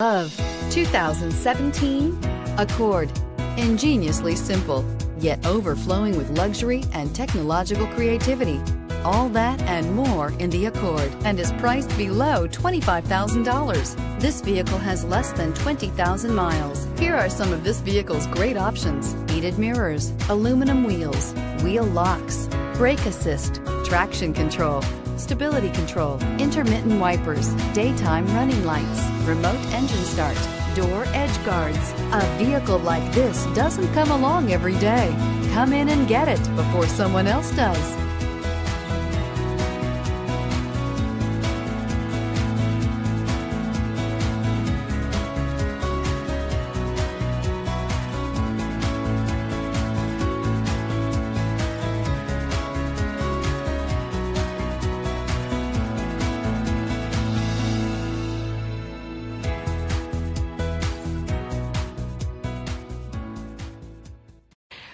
of 2017 Accord. Ingeniously simple, yet overflowing with luxury and technological creativity. All that and more in the Accord and is priced below $25,000. This vehicle has less than 20,000 miles. Here are some of this vehicle's great options. Heated mirrors, aluminum wheels, wheel locks, brake assist, traction control, stability control, intermittent wipers, daytime running lights, remote engine start, door edge guards. A vehicle like this doesn't come along every day. Come in and get it before someone else does.